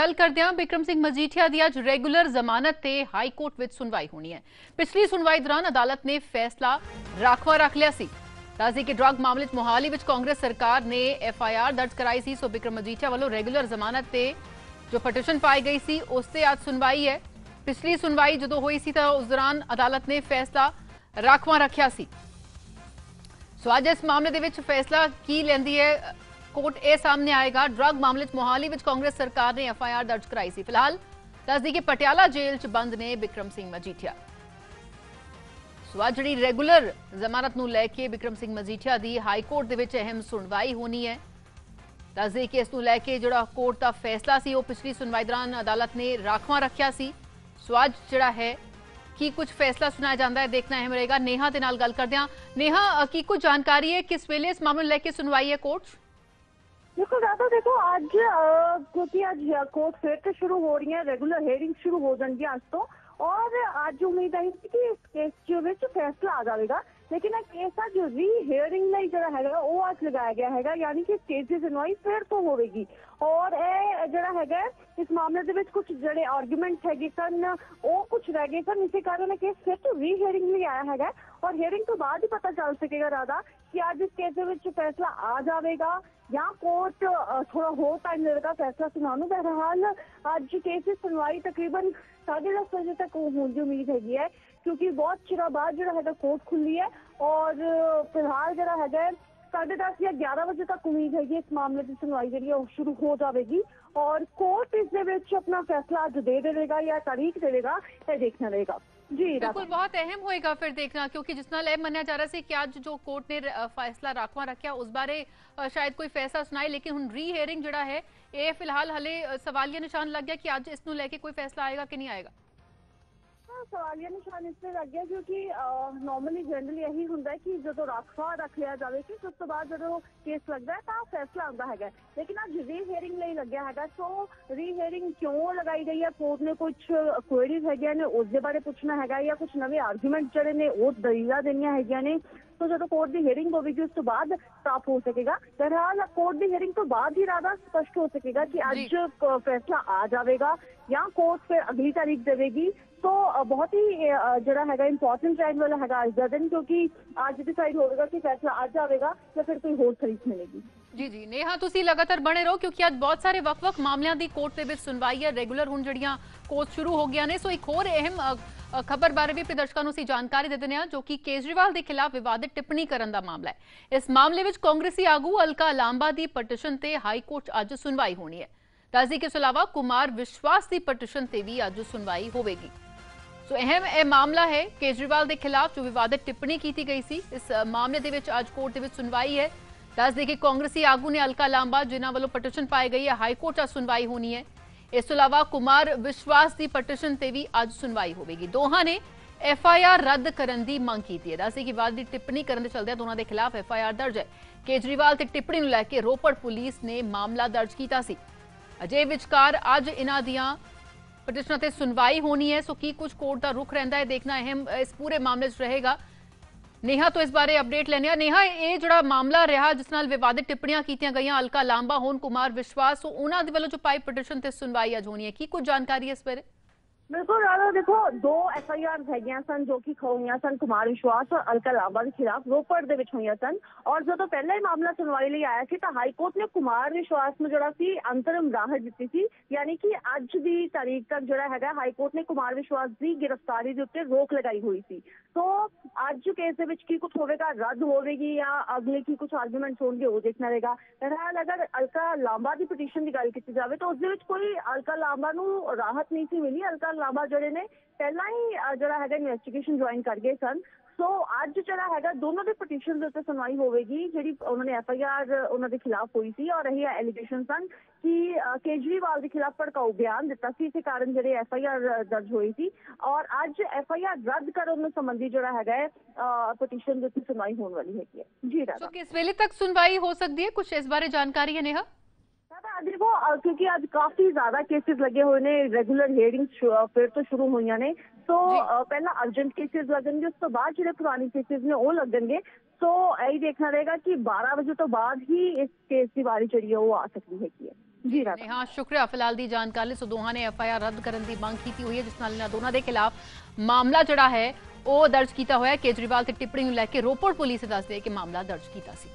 ਗੱਲ ਕਰਦੇ ਹਾਂ ਬਿਕਰਮ ਸਿੰਘ ਮਜੀਠੀਆ ਦੀ ਅੱਜ ਰੈਗੂਲਰ ਜ਼ਮਾਨਤ ਤੇ ਹਾਈ ਕੋਰਟ ਵਿੱਚ ਸੁਣਵਾਈ ਹੋਣੀ ਹੈ। ਪਿਛਲੀ ਸੁਣਵਾਈ ਦੌਰਾਨ ਅਦਾਲਤ ਨੇ ਫੈਸਲਾ ਰਾਖਵਾ ਰੱਖ ਲਿਆ ਸੀ। ਦੱਸਦੀ ਕਿ ਡਰੱਗ ਮਾਮਲੇ 'ਚ ਮੋਹਾਲੀ ਵਿੱਚ ਕਾਂਗਰਸ ਸਰਕਾਰ ਨੇ ਐਫ ਆਈ ਆਰ ਦਰਜ ਕਰਾਈ ਸੀ। ਸੋ ਬਿਕਰਮ ਮਜੀਠੀਆ ਵੱਲੋਂ ਰੈਗੂਲਰ ਜ਼ਮਾਨਤ ਤੇ ਜੋ ਪਟੀਸ਼ਨ ਪਾਈ ਗਈ ਸੀ, ਉਸ ਤੇ ਅੱਜ ਸੁਣਵਾਈ ਹੈ। ਪਿਛਲੀ ਸੁਣਵਾਈ ਜਦੋਂ ਹੋਈ ਸੀ ਤਾਂ ਉਸ ਦੌਰਾਨ ਅਦਾਲਤ ਨੇ ਫੈਸਲਾ ਰਾਖਵਾ ਰੱਖਿਆ ਸੀ। ਸੋ ਅੱਜ ਇਸ ਮਾਮਲੇ ਦੇ ਵਿੱਚ ਫੈਸਲਾ ਕੀ ਲੈਂਦੀ ਹੈ ਕੋਰਟ ਇਹ ਸਾਹਮਣੇ ਆਏਗਾ। ਡਰੱਗ ਮਾਮਲੇ 'ਚ ਮੋਹਾਲੀ ਵਿੱਚ ਕਾਂਗਰਸ ਸਰਕਾਰ ਨੇ ਐਫ ਆਈ ਆਰ ਦਰਜ ਕਰਾਈ ਸੀ ਫਿਲਹਾਲ। ਦੱਸਦੀ ਕਿ ਪਟਿਆਲਾ ਜੇਲ੍ਹ 'ਚ ਬੰਦ ਨੇ ਬਿਕਰਮ ਸਿੰਘ ਮਜੀਠੀਆ। ਸੋ ਅੱਜ ਜਿਹੜੀ ਰੈਗੂਲਰ ਜ਼ਮਾਨਤ ਨੂੰ ਲੈ ਕੇ ਬਿਕਰਮ ਸਿੰਘ ਮਜੀਠੀਆ ਦੀ ਹਾਈ ਕੋਰਟ ਦੇ ਵਿੱਚ ਅਹਿਮ ਸੁਣਵਾਈ ਹੋਣੀ ਹੈ। ਦੱਸਦੇ ਕਿ ਇਸ ਨੂੰ ਲੈ ਕੇ ਜਿਹੜਾ ਕੋਰਟ ਦਾ ਫੈਸਲਾ ਸੀ, ਉਹ ਪਿਛਲੀ ਸੁਣਵਾਈ ਦੌਰਾਨ ਅਦਾਲਤ ਨੇ ਰਾਖਵਾਂ ਰੱਖਿਆ ਸੀ। ਸੋ ਅੱਜ ਜਿਹੜਾ ਹੈ, ਕੀ ਕੁਝ ਫੈਸਲਾ ਸੁਣਾਇਆ ਜਾਂਦਾ ਹੈ, ਦੇਖਣਾ ਅਹਿਮ ਰਹੇਗਾ। ਨੇਹਾ ਦੇ ਨਾਲ ਗੱਲ ਕਰਦੇ ਹਾਂ। ਨੇਹਾ ਕੀ ਕੁਝ ਜਾਣਕਾਰੀ ਹੈ? ਕਿਸ ਵੇਲੇ ਇਸ ਮਾਮਲੇ ਨੂੰ ਲੈ ਕੇ ਸੁਣਵਾਈ ਹੈ ਕੋਰਟ? 'ਚ? ਦੇਖੋ ਦੇਖੋ ਅੱਜ ਕਿਉਂਕਿ ਅੱਜ ਕੋਰਟ ਫਿਰ ਤੋਂ ਸ਼ੁਰੂ ਹੋ ਰਹੀਆਂ ਰੈਗੂਲਰ ਹੀਅਰਿੰਗ ਸ਼ੁਰੂ ਹੋ ਜਾਣਗੀਆਂ ਅੱਜ ਤੋਂ। ਔਰ ਅੱਜ ਉਮੀਦ ਹੈ ਕਿ ਇਸ ਕੇਸ ਦੇ ਵਿੱਚ ਫੈਸਲਾ ਆ ਜਾਵੇਗਾ। ਲੇਕਿਨ ਇਹ ਕੇਸ ਆ ਜੋ ਰੀ ਹੀਅਰਿੰਗ ਲਈ ਜਿਹੜਾ ਹੈਗਾ, ਉਹ ਅੱਜ ਲਗਾਇਆ ਗਿਆ ਹੈਗਾ, ਯਾਨੀ ਕਿ ਕੇਸ ਦੀ ਸੁਣਵਾਈ ਫਿਰ ਤੋਂ ਹੋਵੇਗੀ। ਔਰ ਇਹ ਜਿਹੜਾ ਹੈਗਾ, ਇਸ ਮਾਮਲੇ ਦੇ ਵਿੱਚ ਕੁਝ ਜਿਹੜੇ ਆਰਗੂਮੈਂਟ ਹੈਗੇ ਸਨ, ਉਹ ਕੁਝ ਰਹਿ ਗਏ ਸਨ। ਇਸੇ ਕਾਰਨ ਇਹ ਕੇਸ ਫਿਰ ਤੋਂ ਰੀ ਹੀਅਰਿੰਗ ਲਈ ਆਇਆ ਹੈਗਾ। ਔਰ ਹੇਅਰਿੰਗ ਤੋਂ ਬਾਅਦ ਹੀ ਪਤਾ ਚੱਲ ਸਕੇਗਾ ਰਾਦਾ ਕਿ ਅੱਜ ਇਸ ਕੇਸ ਦੇ ਵਿੱਚ ਫੈਸਲਾ ਆ ਜਾਵੇਗਾ ਜਾਂ ਕੋਰਟ ਅ, ਥੋੜਾ ਹੋਰ ਟਾਈਮ ਲਏਗਾ ਫੈਸਲਾ ਸੁਣਾਉਣ ਨੂੰ ਬਹਰਹਾਲ ਅੱਜ ਕੇਸ ਦੀ ਸੁਣਵਾਈ ਤਕਰੀਬਨ 10:30 ਵਜੇ ਤੱਕ ਹੋਣ ਦੀ ਉਮੀਦ ਹੈਗੀ ਹੈ ਕਿਉਂਕਿ ਬਹੁਤ ਚਿਰਾਂ ਬਾਅਦ ਜਿਹੜਾ ਹੈਗਾ ਕੋਰਟ ਖੁੱਲੀ ਹੈ ਔਰ ਫਿਲਹਾਲ ਜਿਹੜਾ ਹੈਗਾ ਹੈ, ਸਾਢੇ ਦਸ ਜਾਂ 11 ਵਜੇ ਤੱਕ ਉਮੀਦ ਹੈਗੀ ਇਸ ਮਾਮਲੇ ਦੀ ਸੁਣਵਾਈ ਜਿਹੜੀ ਹੈ ਉਹ ਸ਼ੁਰੂ ਹੋ ਜਾਵੇਗੀ ਔਰ ਕੋਰਟ ਇਸ ਦੇ ਵਿੱਚ ਆਪਣਾ ਫੈਸਲਾ ਅੱਜ ਦੇ ਦੇਵੇਗਾ ਜਾਂ ਤਾਰੀਖ ਦੇਵੇਗਾ ਇਹ ਦੇਖਣਾ ਰਹੇਗਾ ਜੀ ਰਾਧਾ। ਬਿਲਕੁਲ ਬਹੁਤ ਅਹਿਮ ਹੋਏਗਾ ਫਿਰ ਦੇਖਣਾ ਕਿਉਂਕਿ ਜਿਸ ਨਾਲ ਇਹ ਮੰਨਿਆ ਜਾ ਰਿਹਾ ਸੀ ਕਿ ਅੱਜ ਜੋ ਕੋਰਟ ਨੇ ਅ, ਫੈਸਲਾ ਰਾਖਵਾਂ ਰੱਖਿਆ ਉਸ ਬਾਰੇ ਅ, ਸ਼ਾਇਦ ਕੋਈ ਫੈਸਲਾ ਸੁਣਾਏ ਲੇਕਿਨ ਹੁਣ ਰੀ ਹੀਅਰਿੰਗ ਜਿਹੜਾ ਹੈ ਇਹ ਫਿਲਹਾਲ ਹਲੇ ਅ, ਸਵਾਲੀਆ ਸਵਾਲੀਆ ਨਿਸ਼ਾਨ ਇਸ ਤੇ ਲੱਗ ਗਿਆ ਕਿਉਂਕਿ ਨਾਰਮਲੀ ਜਨਰਲੀ ਇਹੀ ਹੁੰਦਾ ਹੈ ਕਿ ਜਦੋਂ ਰਾਖਵਾ ਰੱਖ ਲਿਆ ਜਾਵੇ ਕਿ ਉਸ ਤੋਂ ਬਾਅਦ ਜਦੋਂ ਕੇਸ ਲੱਗਦਾ ਹੈ ਤਾਂ ਫੈਸਲਾ ਆਉਂਦਾ ਹੈਗਾ ਲੇਕਿਨ ਅੱਜ ਰੀ ਹੀਅਰਿੰਗ ਲਈ ਲੱਗਿਆ ਹੈਗਾ ਸੋ ਰੀ ਹੀਅਰਿੰਗ ਕਿਉਂ ਲਗਾਈ ਗਈ ਹੈ? ਕੋਰਟ ਨੇ ਕੁਝ ਕੁਐਰੀਜ਼ ਹੈਗੀਆਂ ਨੇ ਉਸ ਦੇ ਬਾਰੇ ਪੁੱਛਣਾ ਹੈਗਾ ਜਾਂ ਕੁਝ ਨਵੇਂ ਆਰਗੂਮੈਂਟ ਜਿਹੜੇ ਨੇ ਉਹ ਦਲੀਲਾਂ ਦੇਣੀਆਂ ਹੈਗੀਆਂ ਨੇ। ਸੋ ਜਦੋਂ ਕੋਰਟ ਦੀ ਹੀਅਰਿੰਗ ਹੋਵੇਗੀ ਉਸ ਤੋਂ ਬਾਅਦ ਸਾਫ਼ ਹੋ ਸਕੇਗਾ। ਬਹਰਹਾਲ ਕੋਰਟ ਦੀ ਹੀਅਰਿੰਗ ਤੋਂ ਬਾਅਦ ਹੀ ਰਾਦਾ ਸਪਸ਼ਟ ਹੋ ਸਕੇਗਾ ਕਿ ਅੱਜ ਕ- ਫੈਸਲਾ ਆ ਜਾਵੇਗਾ ਜਾਂ ਕੋਰਟ ਫਿਰ ਅਗਲੀ ਤਾਰੀਖ ਦੇਵੇਗੀ। ਸੋ ਬਹੁਤ ਹੀ ਜਿਹੜਾ ਹੈਗਾ ਇੰਪੋਰਟੈਂਟ ਟਾਈਮ ਵਾਲਾ ਹੈਗਾ ਅੱਜ ਦਾ ਦਿਨ, ਕਿਉਂਕਿ ਅੱਜ ਡਿਸਾਈਡ ਹੋਵੇਗਾ ਕਿ ਫੈਸਲਾ ਅੱਜ ਆਵੇਗਾ ਜਾਂ ਫਿਰ ਕੋਈ ਹੋਰ ਤਾਰੀਖ ਮਿਲੇਗੀ। ਜੀ ਜੀ। ਨੇਹਾ, ਤੁਸੀਂ ਲਗਾਤਾਰ ਬਣੇ ਰਹੋ, ਕਿਉਂਕਿ ਅੱਜ ਬਹੁਤ ਸਾਰੇ ਵੱਖ-ਵੱਖ ਮਾਮਲਿਆਂ ਦੀ ਕੋਰਟ ਦੇ ਵਿੱਚ ਸੁਣਵਾਈ ਹੈ। ਰੈਗੂਲਰ ਹੁਣ ਜਿਹੜੀਆਂ ਕੋਰਟ ਸ਼ੁਰੂ ਹੋ ਗਈਆਂ ਨੇ। ਸੋ ਇੱਕ ਹੋਰ ਅਹਿਮ ਖਬਰ ਬਾਰੇ ਵੀ ਪ੍ਰਦਰਸ਼ਕਾਂ ਨੂੰ ਅਸੀਂ ਜਾਣਕਾਰੀ ਦੇ ਦਿੰਦੇ ਹਾਂ, ਜੋ ਕਿ ਕੇਜਰੀਵਾਲ ਦੇ ਖਿਲਾਫ ਵਿਵਾਦਿਤ ਟਿੱਪਣੀ ਕਰਨ ਦਾ ਮਾਮਲਾ ਹੈ। ਇਸ ਮਾਮਲੇ ਵਿੱਚ ਕਾਂਗਰਸੀ ਆਗੂ ਅਲਕਾ ਲਾਂਬਾ ਦੀ ਪਟੀਸ਼ਨ ਤੇ ਹਾਈ ਕੋਰਟ ਅੱਜ ਸੁਣਵਾਈ ਹੋਣੀ ਹੈ। ਦੱਸਦੀ ਕਿ ਇਸ ਇਲਾਵਾ ਕੁਮਾਰ ਵਿਸ਼ਵਾਸ ਦੀ ਪਟੀਸ਼ਨ ਤੇ ਵੀ ਅੱਜ ਸੁਣਵਾਈ ਹੋਵੇਗੀ। ਸੋ ਅਹਿਮ ਇਹ ਮਾਮਲਾ ਹੈ, ਕੇਜਰੀਵਾਲ ਦੇ ਖਿਲਾਫ ਜੋ ਵਿਵਾਦਿਤ ਟਿੱਪਣੀ ਕੀਤੀ ਗਈ ਸੀ, ਇਸ ਮਾਮਲੇ ਦੇ ਵਿੱਚ ਅੱਜ ਕੋਰਟ ਦੇ ਵਿੱਚ ਸੁਣਵਾਈ ਹੈ। ਦੱਸਦੇ ਕਿ ਕਾਂਗਰਸੀ ਆਗੂ ਨੇ ਅਲਕਾ ਲਾਂਬਾ, ਜਿਨ੍ਹਾਂ ਵੱਲੋਂ ਪਟੀਸ਼ਨ ਪਾਈ ਗਈ ਹੈ, ਹਾਈ ਕੋਰਟ 'ਚ ਸੁਣਵਾਈ ਹੋਣੀ ਹੈ। ਇਸ ਤੋਂ ਇਲਾਵਾ ਕੁਮਾਰ ਵਿਸ਼ਵਾਸ ਦੀ ਪਟੀਸ਼ਨ ਤੇ ਵੀ ਅੱਜ ਸੁਣਵਾਈ ਹੋਵੇਗੀ। ਦੋਹਾਂ ਨੇ ਐਫ ਆਈ ਆਰ ਰੱਦ ਕਰਨ ਦੀ ਮੰਗ ਕੀਤੀ ਹੈ। ਦੱਸਦੇ ਕਿ ਵਿਵਾਦ ਦੀ ਟਿੱਪਣੀ ਕਰਨ ਦੇ ਚਲਦਿਆਂ ਦੋਨਾਂ ਦੇ ਖਿਲਾਫ ਐਫ ਆਈ ਆਰ ਦਰਜ ਹੈ। ਕੇਜਰੀਵਾਲ ਤੇ ਟਿੱਪਣੀ ਨੂੰ ਲੈ ਕੇ ਰੋਪੜ ਪੁਲਿਸ ਨੇ ਮਾਮਲਾ ਦਰਜ ਕੀਤਾ ਸੀ। ਅਜੇ ਵਿਚਕਾਰ ਅੱਜ ਇਹਨਾਂ ਦੀਆਂ ਪਟੀਸ਼ਨਾਂ ਤੇ ਸੁਣਵਾਈ ਹੋਣੀ ਹੈ, ਸੋ ਕੀ ਕੁਝ ਕੋਰਟ ਦਾ ਰੁਖ ਰਹਿੰਦਾ ਹੈ, ਦੇਖਣਾ ਅਹਿਮ ਇਸ ਪੂਰੇ ਮਾਮਲੇ 'ਚ ਰਹੇਗਾ। ਨੇਹਾ ਤੋਂ ਇਸ ਬਾਰੇ ਅਪਡੇਟ ਲੈਣੇ ਆ ਨੇਹਾ, ਇਹ ਜਿਹੜਾ ਮਾਮਲਾ ਰਿਹਾ, ਜਿਸ ਨਾਲ ਵਿਵਾਦਿਤ ਟਿੱਪਣੀਆਂ ਕੀਤੀਆਂ ਗਈਆਂ, ਅਲਕਾ ਲਾਂਬਾ, ਹੋਣ ਕੁਮਾਰ ਵਿਸ਼ਵਾਸ ਉਹਨਾਂ ਦੇ ਵੱਲੋਂ ਜੋ ਪਾਈ ਪਟੀਸ਼ਨ ਤੇ ਸੁਣਵਾਈ ਅੱਜ ਹੋਣੀ ਹੈ, ਕੀ ਕੁਝ ਜਾਣਕਾਰੀ ਹੈ ਇਸ ਬਾਰੇ? ਬਿਲਕੁਲ ਰਾਣਾ ਦੇਖੋ, ਦੋ ਐਫ ਆਈ ਆਰ ਹੈਗੀਆਂ ਸਨ ਜੋ ਕਿ ਹੋਈਆਂ ਸਨ, ਕੁਮਾਰ ਵਿਸ਼ਵਾਸ ਔਰ ਅਲਕਾ ਲਾਂਬਾ ਦੇ ਖਿਲਾਫ, ਰੋਪੜ ਦੇ ਵਿੱਚ ਹੋਈਆਂ ਸਨ। ਔਰ ਜਦੋਂ ਪਹਿਲਾ ਹੀ ਮਾਮਲਾ ਸੁਣਵਾਈ ਲਈ ਆਇਆ ਸੀ, ਤਾਂ ਹਾਈ ਕੋਰਟ ਨੇ ਕੁਮਾਰ ਵਿਸ਼ਵਾਸ ਨੂੰ ਜਿਹੜਾ ਸੀ, ਅੰਤਰਮ ਰਾਹਤ ਦਿੱਤੀ ਸੀ। ਯਾਨੀ ਕਿ ਅੱਜ ਦੀ ਤਾਰੀਖ ਤੱਕ ਜਿਹੜਾ ਹੈਗਾ, ਹਾਈ ਕੋਰਟ ਨੇ ਕੁਮਾਰ ਵਿਸ਼ਵਾਸ ਦੀ ਗ੍ਰਿਫਤਾਰੀ ਦੇ ਉੱਤੇ ਰੋਕ ਲਗਾਈ ਹੋਈ ਸੀ। ਸੋ, ਅੱਜ ਕੇਸ ਦੇ ਵਿੱਚ ਕੀ ਕੁਝ ਹੋਵੇਗਾ, ਰੱਦ ਹੋਵੇਗੀ ਜਾਂ ਅਗਲੇ ਕੀ ਕੁਝ ਆਰਗੂਮੈਂਟਸ ਹੋਣਗੇ, ਉਹ ਦੇਖਣਾ ਰਹੇਗਾ। ਬਹਰਹਾਲ, ਅਗਰ ਅਲਕਾ ਲਾਂਬਾ ਦੀ ਪਟੀਸ਼ਨ ਦੀ ਗੱਲ ਕੀਤੀ ਜਾਵੇ, ਤਾਂ ਉਸ ਦੇ ਵਿੱਚ ਕੋਈ ਅਲਕਾ ਲਾਂਬਾ ਨੂੰ ਰਾਹਤ ਨਹੀਂ ਸੀ ਮਿਲੀ। ਅਲਕਾ ਲਾਂਬਾ ਜਿਹੜੇ ਨੇ, ਪਹਿਲਾਂ ਹੀ ਜਿਹੜਾ ਹੈਗਾ ਇਨਵੈਸਟੀਗੇਸ਼ਨ ਜੁਆਇਨ ਕਰ ਗਏ ਸਨ। ਸੋ ਅੱਜ ਜਿਹੜਾ ਹੈਗਾ, ਦੋਨੋਂ ਦੇ ਪਟੀਸ਼ਨ ਦੇ ਉੱਤੇ ਸੁਣਵਾਈ ਹੋਵੇਗੀ, ਜਿਹੜੀ ਉਹਨਾਂ ਨੇ ਐਫ ਆਈ ਆਰ ਉਹਨਾਂ ਦੇ ਖਿਲਾਫ ਹੋਈ ਸੀ, ਔਰ ਇਹ ਐਲੀਗੇਸ਼ਨ ਸਨ ਕਿ ਕੇਜਰੀਵਾਲ ਦੇ ਖਿਲਾਫ ਭੜਕਾਊ ਬਿਆਨ ਦਿੱਤਾ ਸੀ, ਇਸੇ ਕਾਰਨ ਜਿਹੜੇ ਐਫ ਆਈ ਆਰ ਦਰਜ ਹੋਈ ਸੀ। ਔਰ ਅੱਜ ਐਫ ਆਈ ਆਰ ਰੱਦ ਕਰਨ ਨੂੰ ਸੰਬੰਧੀ ਜਿਹੜਾ ਹੈਗਾ ਪਟੀਸ਼ਨ ਦੇ ਉੱਤੇ ਸੁਣਵਾਈ ਹੋਣ ਵਾਲੀ ਹੈਗੀ ਹੈ। ਜੀ ਸੋ ਕਿਸ ਵੇਲੇ ਤੱਕ ਸੁਣਵਾਈ ਹੋ ਸਕਦੀ ਹੈ? ਕੁਝ ਇਸ ਬਾਰੇ ਜਾਣਕਾਰੀ ਹੈ ਨੇਹਾ? ਦੇਖੋ ਕਿਉਂਕਿ ਅੱਜ ਕਾਫੀ ਜ਼ਿਆਦਾ ਕੇਸਿਸ ਲੱਗੇ ਹੋਏ ਨੇ ਰੈਗੂਲਰ ਹੀਅਰਿੰਗਸ ਫਿਰ ਤੋਂ ਸ਼ੁਰੂ ਹੋਈਆਂ ਨੇ। ਸੋ ਪਹਿਲਾਂ ਅਰਜੈਂਟ ਕੇਸਿਸ ਲੱਗਣਗੇ ਉਸ ਤੋਂ ਬਾਅਦ ਜਿਹੜੇ ਪੁਰਾਣੇ ਕੇਸਿਸ ਨੇ ਉਹ ਲੱਗਣਗੇ। ਸੋ ਇਹ ਦੇਖਣਾ ਰਹੇਗਾ ਕਿ 12 ਵਜੇ ਤੋਂ ਬਾਅਦ ਹੀ ਇਸ ਕੇਸ ਦੀ ਵਾਰੀ ਜਿਹੜੀ ਉਹ ਆ ਸਕਦੀ ਹੈਗੀ ਹੈ। ਜੀ ਹਾਂ ਸ਼ੁਕਰੀਆ। ਫਿਲਹਾਲ ਦੀ ਜਾਣਕਾਰੀ ਸੋ ਦੋਹਾਂ ਨੇ ਐਫ ਆਈ ਆਰ ਰੱਦ ਕਰਨ ਦੀ ਮੰਗ ਕੀਤੀ ਹੋਈ ਹੈ ਜਿਸ ਨਾਲ ਇਹਨਾਂ ਦੋਨਾਂ ਦੇ ਖਿਲਾਫ ਮਾਮਲਾ ਜਿਹੜਾ ਹੈ ਉਹ ਦਰਜ ਕੀਤਾ ਹੋਇਆ ਕੇਜਰੀਵਾਲ ਤੇ ਟਿੱਪਣੀ ਨੂੰ ਲੈ ਕੇ ਰੋਪੜ ਪੁਲਿਸ ਦੱਸਦੇ ਕਿ ਮਾਮਲਾ ਦਰਜ ਕੀਤਾ ਸੀ।